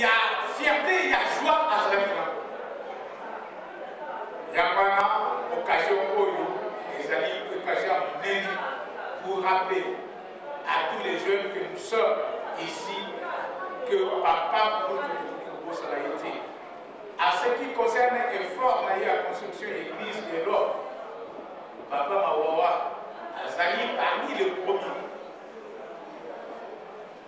ya fierte ya joie azalaki na yango wana occasion oyo ezali occasion monene pour rappeler à tous les jeunes que nous sommes ici que papa kutu kobosana ye te à ce qui concerne effort na ye ya construction ya église de l'homme papa mawawa azali parmi le premier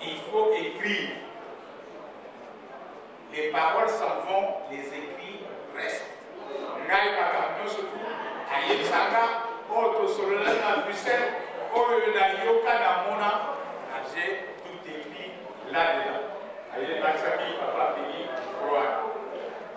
Il faut écrire. Les paroles s'en vont, les écrits restent. ngai makambo nyonso tu ayebisanga oyo tosolola na bruxelles oyo nayoka namona nage tout écrit là dedans ayebakisaki papa pili croire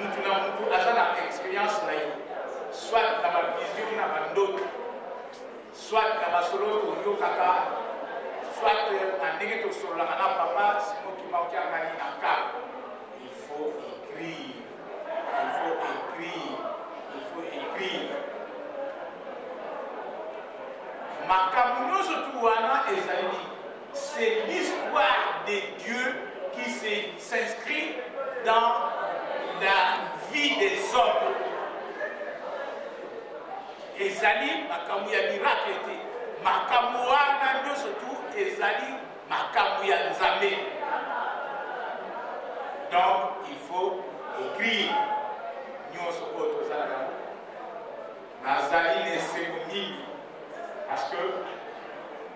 mutu na mutu aza na experience na ye soit na bavision na bandoto soit na masolo toyokaka soit na ndenge tosololaka na papa simokimaokiangani na ka il faut écrire il faut écrire il faut écrire makambo nyonso tu wana ezali nini C'est l'histoire de Dieu qui s'inscrit dans la vie des hommes. ezali makambo ya miracle te makambo wana nyonso tu ezali makambo ya nzambe donc il faut écrire nyonso oyo toza na yango nazali na esengo mingi parce que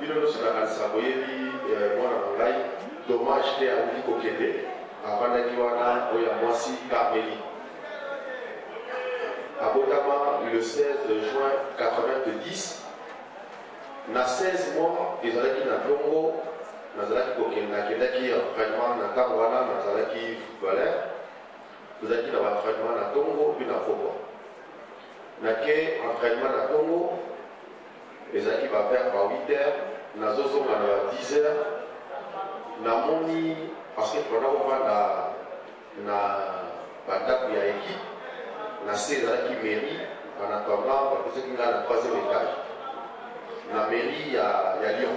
bino nyonso nakanisa boyebi mwana na ngai dommage te akoki kokende avandaki wana oyo ya mwasi carmeli abotama le 16 juin 90 na 16 mois ezalaki na ntongo nazalaki kokende nakendaki entraînement na ntango wana nazalaki footballeur tozalaki na baentraînement na ntongo mpe na pokwa nake entraînement na ntongo ezalaki ba vers ba 8 heures nazozonga na ba 10 heures namoni parce que tobanda kovanda na bandako ya ekipe na se ezalaki mairie banatwamba bapesaki ngai na troisième étage na mairie ya, ya lyon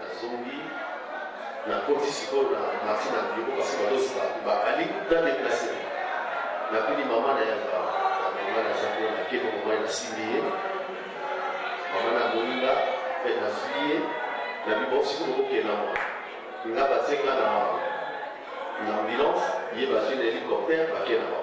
nazongi nakoti sikoyo na marti na biro basi badosi bato bakali na deplace napini mama na yanga mama naza kuna na keko mama ye nasimbi ye mama namoni nga mpe nazwi ye na bibosiko kokokenda mwa nga batie nga na ambulance ye bazwi na hélicoptère bakenda mwa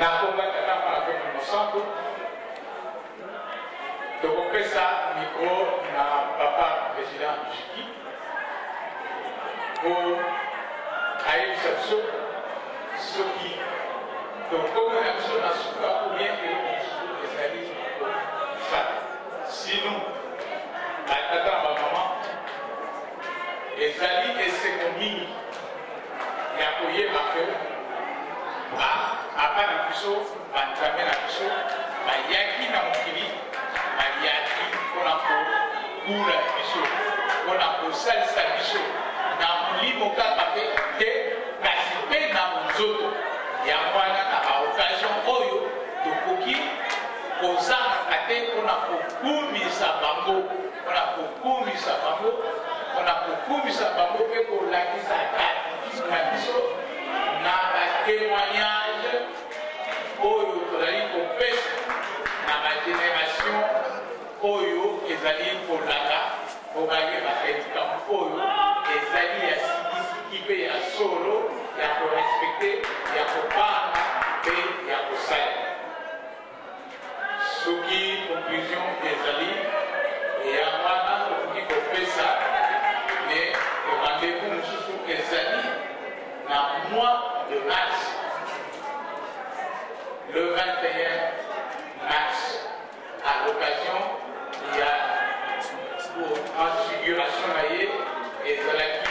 nakomba tata marape na mosantu tokopesa mikro na papa président jiki po ayebisa biso soki tokomi na biso na suka ou bien Sinon, ba tata ba maman ezali esengo mingi ya koyeba ke ba papa na biso banzambe na biso bayaki na mokili bayaki mpona kokula biso mpona kosalisa biso na molimo kaka mpe te kasi mpe na monzoto yango wana na baokazio oyo tokoki kozangaka te mpo na kokumisa bango mpo na kokumisa bango mpo na kokumisa bango mpe kolakisa gratitude na biso na batemoignage oyo tozali kopesa na bageneration oyo ezali kolaka mpo bayeba likambo oyo ezali ya sikisiki mpe ya solo ya korespecte ya kobanga mpe ya kosalela soki conclusion ezali ya wana okoki kopesa me rendez-vous mosusu ezali na mois de mars le 21 mars à l'occasion ya transfiguration na ye ezalaki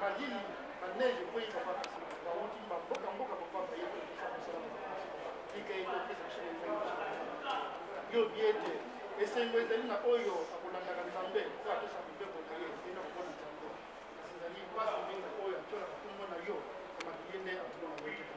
Madini, ba neige ekweyi papa kasi bawuti bamboka mboka papa baye koyebisa mosala tika ete opesa biso yo obi ete esengo ezali na oyo akolandaka nzambe oyo atosa mibeko na ye ena komona nzambe kasi ezali mpasi mingi oyo atyolaka nkombo na yo makili nde akomona wete